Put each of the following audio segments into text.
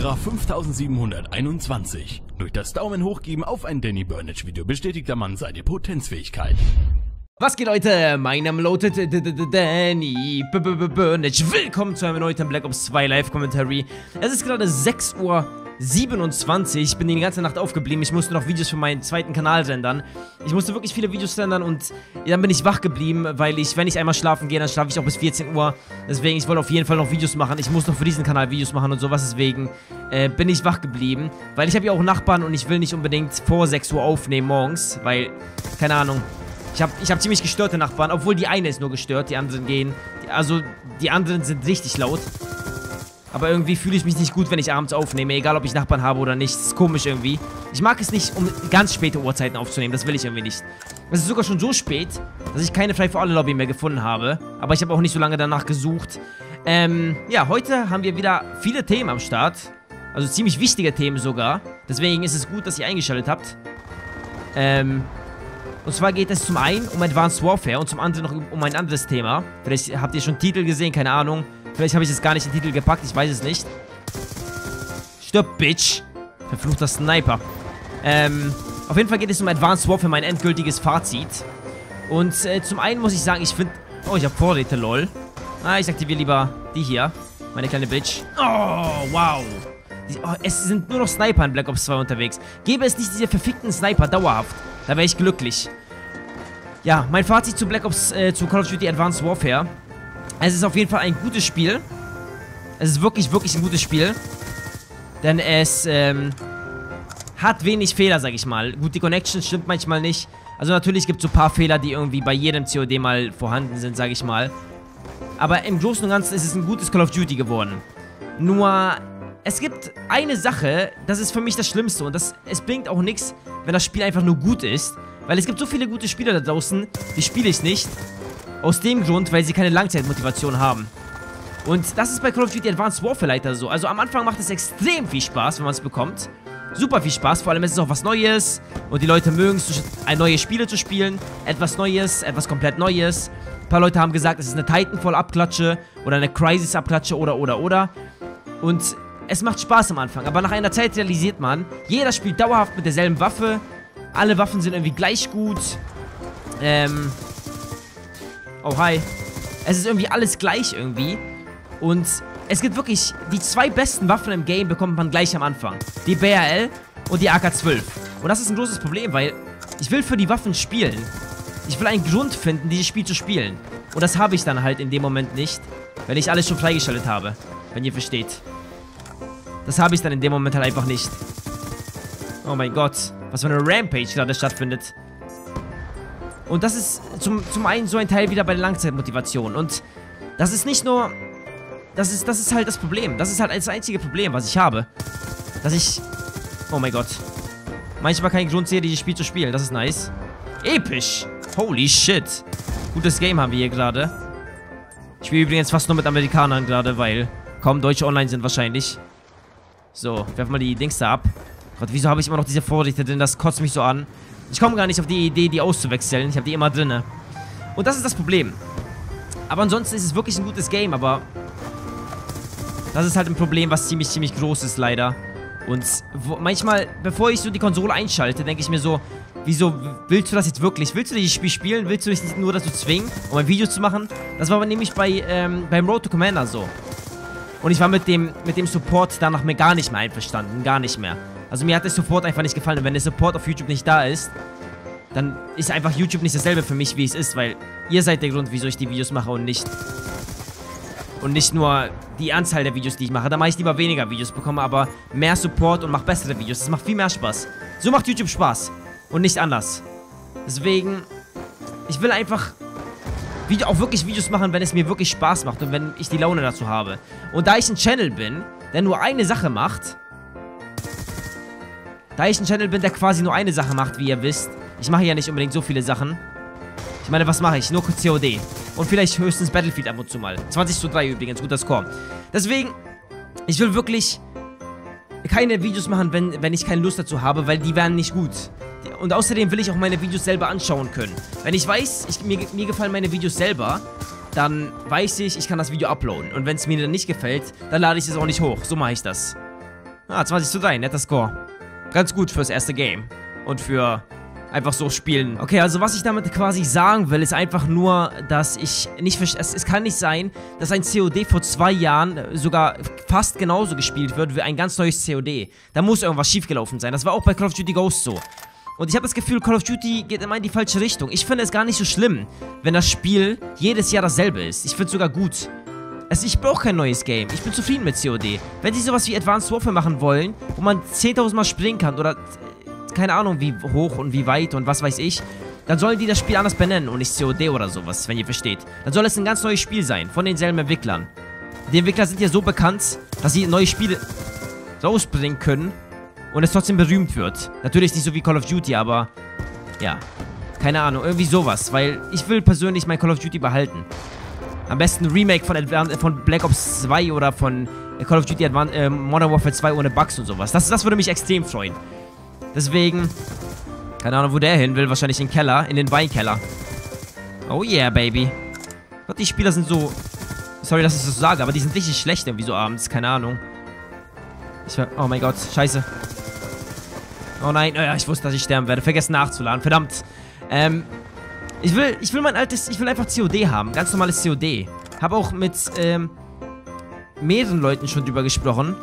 Paragraph 5721. Durch das Daumen hochgeben auf ein Danny Burnage Video bestätigt der Mann seine Potenzfähigkeit. Was geht Leute? Mein Name lautet Danny Burnage. Willkommen zu einem neuen Black Ops 2 Live Commentary. Es ist gerade 6 Uhr 27. Ich bin die ganze Nacht aufgeblieben. Ich musste noch Videos für meinen zweiten Kanal rendern. Ich musste wirklich viele Videos rendern und dann bin ich wach geblieben, weil ich, wenn ich einmal schlafen gehe, dann schlafe ich auch bis 14 Uhr. Deswegen, ich wollte auf jeden Fall noch Videos machen. Ich muss noch für diesen Kanal Videos machen und sowas. Deswegen äh, bin ich wach geblieben. Weil ich habe ja auch Nachbarn und ich will nicht unbedingt vor 6 Uhr aufnehmen morgens. Weil, keine Ahnung, ich habe ich hab ziemlich gestörte Nachbarn, obwohl die eine ist nur gestört, die anderen gehen. Die, also, die anderen sind richtig laut. Aber irgendwie fühle ich mich nicht gut, wenn ich abends aufnehme, egal ob ich Nachbarn habe oder nicht. Das ist komisch irgendwie. Ich mag es nicht, um ganz späte Uhrzeiten aufzunehmen. Das will ich irgendwie nicht. Es ist sogar schon so spät, dass ich keine Frei für alle Lobby mehr gefunden habe. Aber ich habe auch nicht so lange danach gesucht. Ähm, ja, heute haben wir wieder viele Themen am Start. Also ziemlich wichtige Themen sogar. Deswegen ist es gut, dass ihr eingeschaltet habt. Ähm, und zwar geht es zum einen um Advanced Warfare und zum anderen noch um ein anderes Thema. Vielleicht habt ihr schon Titel gesehen, keine Ahnung. Vielleicht habe ich es gar nicht in den Titel gepackt, ich weiß es nicht. Stirb, Bitch. Verfluchter Sniper. Ähm, auf jeden Fall geht es um Advanced Warfare, mein endgültiges Fazit. Und äh, zum einen muss ich sagen, ich finde... Oh, ich habe Vorräte, lol. Ah, ich aktiviere lieber die hier. Meine kleine Bitch. Oh, wow. Oh, es sind nur noch Sniper in Black Ops 2 unterwegs. Gäbe es nicht diese verfickten Sniper dauerhaft, da wäre ich glücklich. Ja, mein Fazit zu Black Ops, äh, zu Call of Duty Advanced Warfare. Es ist auf jeden Fall ein gutes Spiel. Es ist wirklich, wirklich ein gutes Spiel. Denn es, ähm, hat wenig Fehler, sag ich mal. Gut, die Connection stimmt manchmal nicht. Also natürlich gibt es so ein paar Fehler, die irgendwie bei jedem COD mal vorhanden sind, sag ich mal. Aber im Großen und Ganzen ist es ein gutes Call of Duty geworden. Nur, es gibt eine Sache, das ist für mich das Schlimmste. Und das, es bringt auch nichts, wenn das Spiel einfach nur gut ist. Weil es gibt so viele gute Spieler da draußen, die spiele ich nicht. Aus dem Grund, weil sie keine Langzeitmotivation haben. Und das ist bei Call of Duty Advanced Warfare leider so. Also am Anfang macht es extrem viel Spaß, wenn man es bekommt. Super viel Spaß, vor allem ist es auch was Neues. Und die Leute mögen es, neue Spiele zu spielen. Etwas Neues, etwas komplett Neues. Ein paar Leute haben gesagt, es ist eine Titanfall-Abklatsche oder eine Crisis-Abklatsche oder, oder, oder. Und es macht Spaß am Anfang, aber nach einer Zeit realisiert man, jeder spielt dauerhaft mit derselben Waffe. Alle Waffen sind irgendwie gleich gut. Ähm, Oh, hi. Es ist irgendwie alles gleich irgendwie. Und es gibt wirklich, die zwei besten Waffen im Game bekommt man gleich am Anfang. Die BRL und die AK-12. Und das ist ein großes Problem, weil ich will für die Waffen spielen. Ich will einen Grund finden, dieses Spiel zu spielen. Und das habe ich dann halt in dem Moment nicht, wenn ich alles schon freigeschaltet habe. Wenn ihr versteht. Das habe ich dann in dem Moment halt einfach nicht. Oh mein Gott. Was für eine Rampage gerade stattfindet. Und das ist zum, zum einen so ein Teil wieder bei der Langzeitmotivation. Und das ist nicht nur... Das ist, das ist halt das Problem. Das ist halt das einzige Problem, was ich habe. Dass ich... Oh mein Gott. Manchmal keinen Grund sehe, dieses Spiel zu spielen. Das ist nice. Episch. Holy shit. Gutes Game haben wir hier gerade. Ich spiele übrigens fast nur mit Amerikanern gerade, weil kaum Deutsche online sind wahrscheinlich. So, werf mal die Dings da ab. Gott, wieso habe ich immer noch diese Vorrichter drin? Das kotzt mich so an. Ich komme gar nicht auf die Idee, die auszuwechseln. Ich habe die immer drinne. Und das ist das Problem. Aber ansonsten ist es wirklich ein gutes Game, aber... Das ist halt ein Problem, was ziemlich, ziemlich groß ist, leider. Und wo, manchmal, bevor ich so die Konsole einschalte, denke ich mir so, wieso willst du das jetzt wirklich? Willst du dieses Spiel spielen? Willst du dich nicht nur dazu zwingen, um ein Video zu machen? Das war aber nämlich bei, ähm, beim Road to Commander so. Und ich war mit dem, mit dem Support danach mir gar nicht mehr einverstanden. Gar nicht mehr. Also mir hat der Support einfach nicht gefallen. Und wenn der Support auf YouTube nicht da ist, dann ist einfach YouTube nicht dasselbe für mich, wie es ist. Weil ihr seid der Grund, wieso ich die Videos mache und nicht... Und nicht nur die Anzahl der Videos, die ich mache. Da mache ich lieber weniger Videos, bekomme aber mehr Support und mache bessere Videos. Das macht viel mehr Spaß. So macht YouTube Spaß. Und nicht anders. Deswegen, ich will einfach Video, auch wirklich Videos machen, wenn es mir wirklich Spaß macht und wenn ich die Laune dazu habe. Und da ich ein Channel bin, der nur eine Sache macht, da ich ein Channel bin, der quasi nur eine Sache macht, wie ihr wisst. Ich mache ja nicht unbedingt so viele Sachen. Ich meine, was mache ich? Nur COD. Und vielleicht höchstens Battlefield ab und zu mal. 20 zu 3 übrigens, guter Score. Deswegen, ich will wirklich keine Videos machen, wenn, wenn ich keine Lust dazu habe, weil die wären nicht gut. Und außerdem will ich auch meine Videos selber anschauen können. Wenn ich weiß, ich, mir, mir gefallen meine Videos selber, dann weiß ich, ich kann das Video uploaden. Und wenn es mir dann nicht gefällt, dann lade ich es auch nicht hoch. So mache ich das. Ah, 20 zu 3, netter Score. Ganz gut fürs erste Game. Und für einfach so spielen. Okay, also was ich damit quasi sagen will, ist einfach nur, dass ich nicht verstehe, es, es, kann nicht sein, dass ein COD vor zwei Jahren sogar fast genauso gespielt wird wie ein ganz neues COD. Da muss irgendwas schiefgelaufen sein. Das war auch bei Call of Duty Ghost so. Und ich habe das Gefühl, Call of Duty geht immer in die falsche Richtung. Ich finde es gar nicht so schlimm, wenn das Spiel jedes Jahr dasselbe ist. Ich finde es sogar gut. Also ich brauche kein neues Game. Ich bin zufrieden mit COD. Wenn sie sowas wie Advanced Warfare machen wollen, wo man 10.000 Mal springen kann oder keine Ahnung, wie hoch und wie weit und was weiß ich, dann sollen die das Spiel anders benennen und nicht COD oder sowas, wenn ihr versteht. Dann soll es ein ganz neues Spiel sein, von denselben Entwicklern. Die Entwickler sind ja so bekannt, dass sie neue Spiele rausbringen können und es trotzdem berühmt wird. Natürlich nicht so wie Call of Duty, aber ja, keine Ahnung, irgendwie sowas, weil ich will persönlich mein Call of Duty behalten. Am besten ein Remake von, Advan von Black Ops 2 oder von Call of Duty Advan äh, Modern Warfare 2 ohne Bugs und sowas. Das, das würde mich extrem freuen. Deswegen, keine Ahnung, wo der hin will. Wahrscheinlich in den Keller, in den Weinkeller. Oh yeah, Baby. Gott, die Spieler sind so... Sorry, dass ich das so sage, aber die sind richtig schlecht irgendwie so abends. Keine Ahnung. Ich war... Oh mein Gott, scheiße. Oh nein, oh ja, ich wusste, dass ich sterben werde. Vergessen nachzuladen, verdammt. Ähm, ich will, ich will mein altes, ich will einfach COD haben. Ganz normales COD. Habe auch mit, ähm, mehreren Leuten schon drüber gesprochen.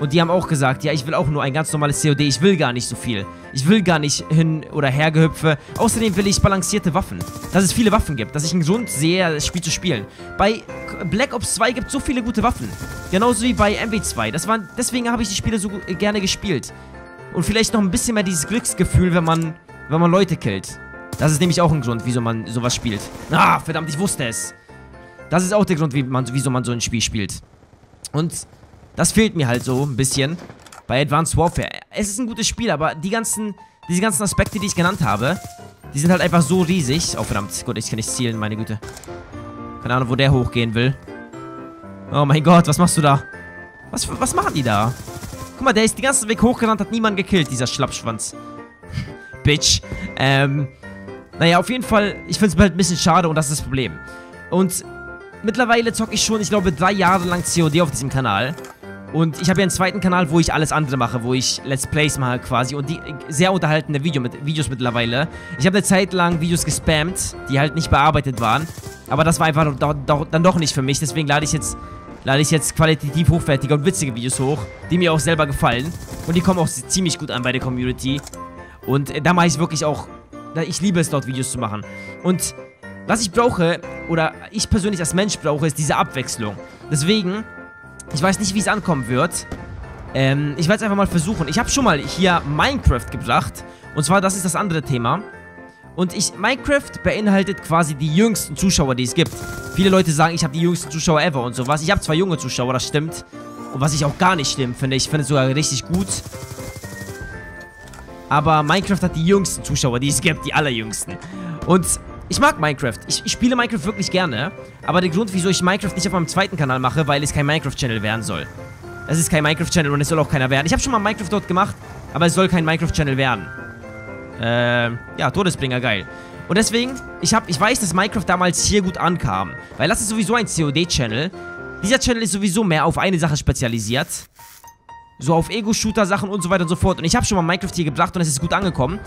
Und die haben auch gesagt, ja, ich will auch nur ein ganz normales COD. Ich will gar nicht so viel. Ich will gar nicht hin- oder hergehüpfe. Außerdem will ich balancierte Waffen. Dass es viele Waffen gibt. Dass ich einen Grund sehe, das Spiel zu spielen. Bei Black Ops 2 gibt es so viele gute Waffen. Genauso wie bei MW2. Das waren, deswegen habe ich die Spiele so gerne gespielt. Und vielleicht noch ein bisschen mehr dieses Glücksgefühl, wenn man, wenn man Leute killt. Das ist nämlich auch ein Grund, wieso man sowas spielt. Ah, verdammt, ich wusste es. Das ist auch der Grund, wie man, wieso man so ein Spiel spielt. Und das fehlt mir halt so ein bisschen bei Advanced Warfare. Es ist ein gutes Spiel, aber die ganzen, diese ganzen Aspekte, die ich genannt habe, die sind halt einfach so riesig. Oh, verdammt. Gut, ich kann nicht zielen, meine Güte. Keine Ahnung, wo der hochgehen will. Oh mein Gott, was machst du da? Was, was machen die da? Guck mal, der ist den ganzen Weg hochgerannt, hat niemanden gekillt, dieser Schlappschwanz. Bitch. Ähm, naja, auf jeden Fall, ich finde es halt ein bisschen schade und das ist das Problem. Und mittlerweile zocke ich schon, ich glaube, drei Jahre lang COD auf diesem Kanal. Und ich habe ja einen zweiten Kanal, wo ich alles andere mache, wo ich Let's Plays mache quasi und die sehr unterhaltende Video mit, Videos mittlerweile. Ich habe eine Zeit lang Videos gespammt, die halt nicht bearbeitet waren. Aber das war einfach do, do, dann doch nicht für mich, deswegen lade ich jetzt lade ich jetzt qualitativ hochwertige und witzige Videos hoch, die mir auch selber gefallen. Und die kommen auch ziemlich gut an bei der Community. Und äh, da mache ich wirklich auch, ich liebe es dort Videos zu machen. Und was ich brauche, oder ich persönlich als Mensch brauche, ist diese Abwechslung. Deswegen ich weiß nicht, wie es ankommen wird. Ähm, ich werde es einfach mal versuchen. Ich habe schon mal hier Minecraft gebracht. Und zwar, das ist das andere Thema. Und ich, Minecraft beinhaltet quasi die jüngsten Zuschauer, die es gibt. Viele Leute sagen, ich habe die jüngsten Zuschauer ever und sowas. Ich habe zwar junge Zuschauer, das stimmt. Und was ich auch gar nicht stimmt, finde ich. finde es sogar richtig gut. Aber Minecraft hat die jüngsten Zuschauer, die es gibt. Die allerjüngsten. Und ich mag Minecraft. Ich, ich, spiele Minecraft wirklich gerne. Aber der Grund, wieso ich Minecraft nicht auf meinem zweiten Kanal mache, weil es kein Minecraft-Channel werden soll. Es ist kein Minecraft-Channel und es soll auch keiner werden. Ich habe schon mal Minecraft dort gemacht, aber es soll kein Minecraft-Channel werden. Ähm, ja, Todesbringer, geil. Und deswegen, ich, hab, ich weiß, dass Minecraft damals hier gut ankam. Weil das ist sowieso ein COD-Channel. Dieser Channel ist sowieso mehr auf eine Sache spezialisiert. So auf Ego-Shooter-Sachen und so weiter und so fort. Und ich habe schon mal Minecraft hier gebracht und es ist gut angekommen.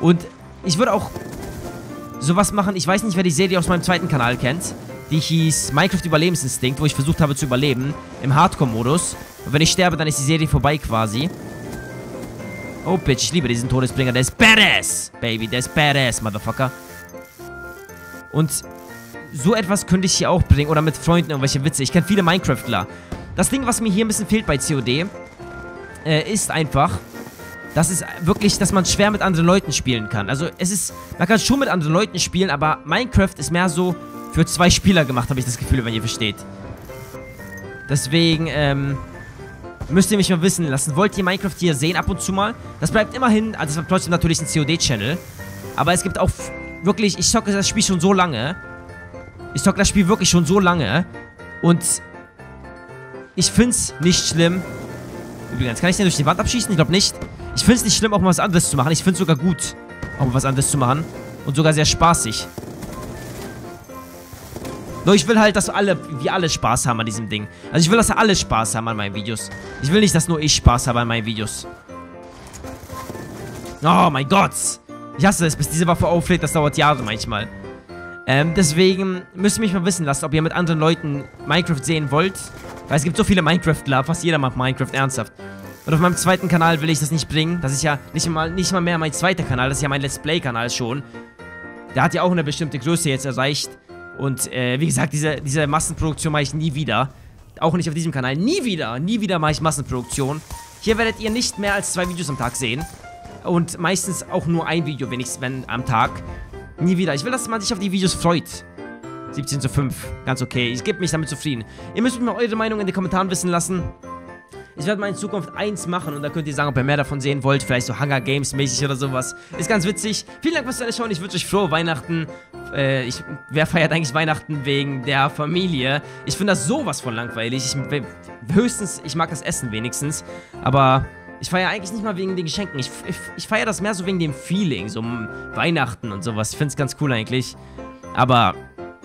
Und ich würde auch sowas machen. Ich weiß nicht, wer die Serie aus meinem zweiten Kanal kennt. Die hieß Minecraft Überlebensinstinkt, wo ich versucht habe zu überleben. Im Hardcore-Modus. Und wenn ich sterbe, dann ist die Serie vorbei quasi. Oh, Bitch, ich liebe diesen Todesbringer. Der ist badass, Baby. Der ist badass, Motherfucker. Und so etwas könnte ich hier auch bringen. Oder mit Freunden irgendwelche Witze. Ich kenne viele Minecraftler. Das Ding, was mir hier ein bisschen fehlt bei COD, äh, ist einfach, das ist wirklich, dass man schwer mit anderen Leuten spielen kann. Also es ist, man kann schon mit anderen Leuten spielen, aber Minecraft ist mehr so für zwei Spieler gemacht, habe ich das Gefühl, wenn ihr versteht. Deswegen, ähm, müsst ihr mich mal wissen lassen. Wollt ihr Minecraft hier sehen ab und zu mal? Das bleibt immerhin, also es bleibt trotzdem natürlich ein COD-Channel. Aber es gibt auch wirklich, ich zocke das Spiel schon so lange. Ich zocke das Spiel wirklich schon so lange. Und ich finde es nicht schlimm. Übrigens, kann ich den durch die Wand abschießen? Ich glaube nicht. Ich finde es nicht schlimm, auch mal was anderes zu machen. Ich finde es sogar gut, auch mal was anderes zu machen. Und sogar sehr spaßig. Nur ich will halt, dass alle, wir alle Spaß haben an diesem Ding. Also ich will, dass alle Spaß haben an meinen Videos. Ich will nicht, dass nur ich Spaß habe an meinen Videos. Oh mein Gott. Ich hasse es, bis diese Waffe auflädt, das dauert Jahre manchmal. Ähm, deswegen müsst ihr mich mal wissen lassen, ob ihr mit anderen Leuten Minecraft sehen wollt. Weil es gibt so viele Minecraftler, fast jeder macht Minecraft ernsthaft. Und auf meinem zweiten Kanal will ich das nicht bringen. Das ist ja nicht mal, nicht mal mehr mein zweiter Kanal, das ist ja mein Let's Play-Kanal schon. Der hat ja auch eine bestimmte Größe jetzt erreicht. Und äh, wie gesagt, diese, diese Massenproduktion mache ich nie wieder. Auch nicht auf diesem Kanal. Nie wieder. Nie wieder mache ich Massenproduktion. Hier werdet ihr nicht mehr als zwei Videos am Tag sehen. Und meistens auch nur ein Video wenigstens wenn, am Tag. Nie wieder. Ich will, dass man sich auf die Videos freut. 17 zu 5. Ganz okay. Ich gebe mich damit zufrieden. Ihr müsst mir eure Meinung in den Kommentaren wissen lassen. Ich werde mal in Zukunft eins machen und da könnt ihr sagen, ob ihr mehr davon sehen wollt. Vielleicht so Hunger Games mäßig oder sowas. Ist ganz witzig. Vielen Dank fürs Zuschauen. Ich wünsche euch frohe Weihnachten. Äh, ich, wer feiert eigentlich Weihnachten wegen der Familie? Ich finde das sowas von langweilig. Ich, höchstens, ich mag das Essen wenigstens. Aber ich feiere eigentlich nicht mal wegen den Geschenken. Ich, ich, ich feiere das mehr so wegen dem Feeling. So Weihnachten und sowas. Ich finde es ganz cool eigentlich. Aber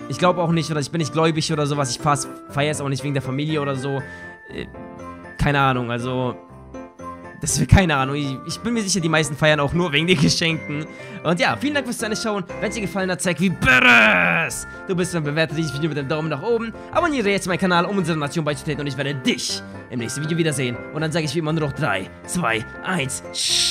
ich glaube auch nicht, oder ich bin nicht gläubig oder sowas. Ich feiere es auch nicht wegen der Familie oder so. Äh, keine Ahnung, also das wird keine Ahnung. Ich, ich, bin mir sicher, die meisten feiern auch nur wegen den Geschenken. Und ja, vielen Dank fürs Zuschauen. Wenn es dir gefallen hat, zeig wie Beres. Du bist dann bewerte dieses Video mit dem Daumen nach oben. Abonniere jetzt meinen Kanal, um unserer Nation beizutreten. Und ich werde dich im nächsten Video wiedersehen. Und dann sage ich wie immer nur noch 3, 2, 1.